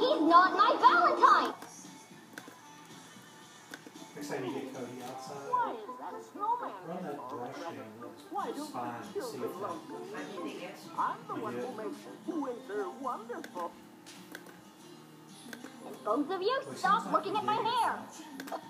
He's not my Valentine! Next time you get Cody outside, Why is that a snowman? run that brushing Why don't spine you and kill see the if that. I'm the one who makes winter wonderful. Both of you, stop looking at my hair!